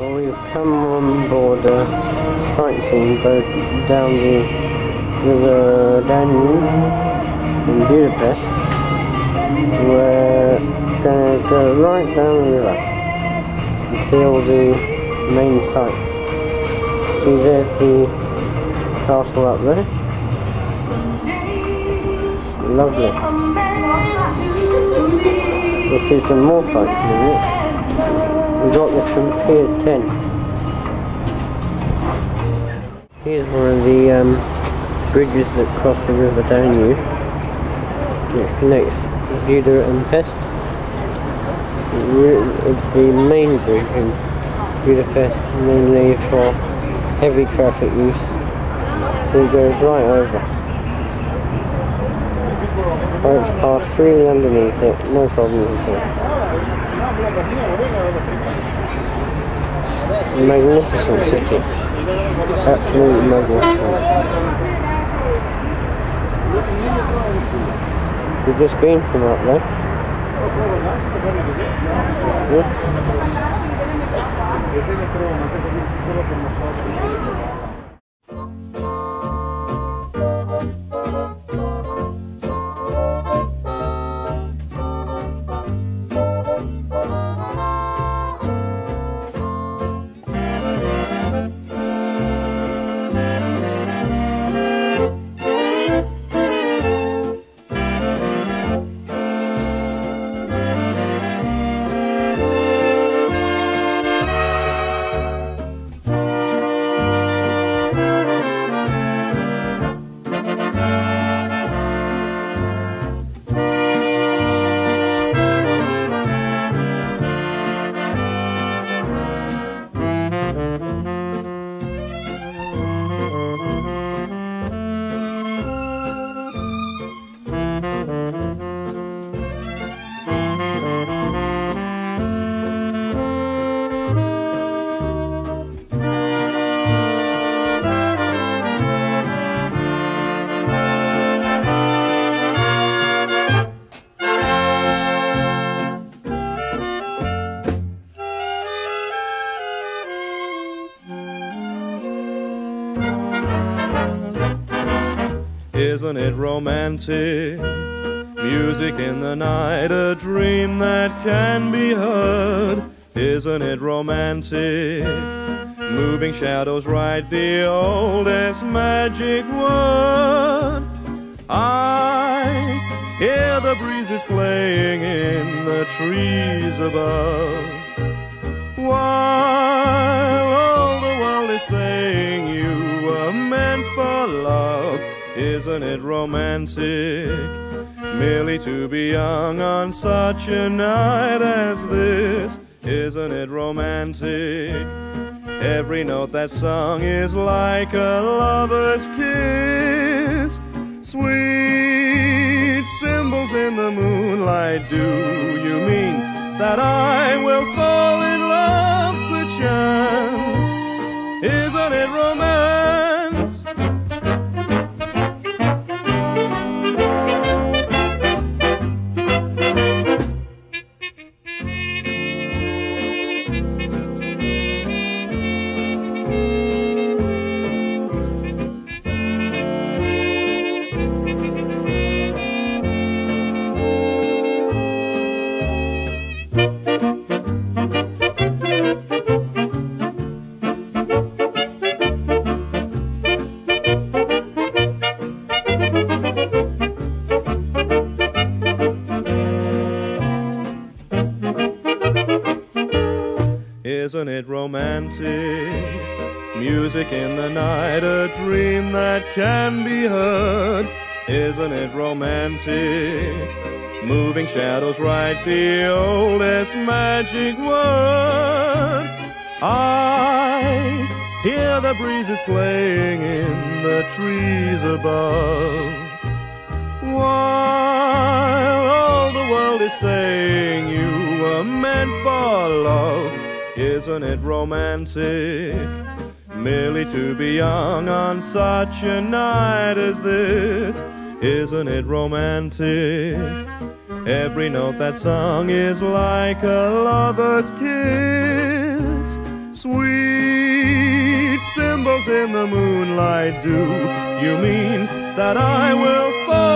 Well, we've come on board a sightseeing boat down the River Danube in Budapest. We're going to go right down the river until the main sites. See there's the castle up there. Lovely. We'll see some more sights in a minute. We got this from Pier 10. Here's one of the um, bridges that cross the River Danube. It connects Buda and Pest. It's the main bridge in Budapest, mainly for heavy traffic use. So it goes right over. Or pass freely underneath it, no problems at all. Magnificent city. Absolutely magnificent. We've just been from up there. Yeah. Isn't it romantic? Music in the night, a dream that can be heard. Isn't it romantic? Moving shadows write the oldest magic word. I hear the breezes playing in the trees above. Isn't it romantic? Merely to be young on such a night as this. Isn't it romantic? Every note that's sung is like a lover's kiss. Sweet symbols in the moonlight, do you mean that I Isn't it romantic? Music in the night, a dream that can be heard. Isn't it romantic? Moving shadows write the oldest magic word. I hear the breezes playing in the trees above. While all the world is saying you were meant for love. Isn't it romantic? Merely to be young on such a night as this. Isn't it romantic? Every note that's sung is like a lover's kiss. Sweet symbols in the moonlight do you mean that I will fall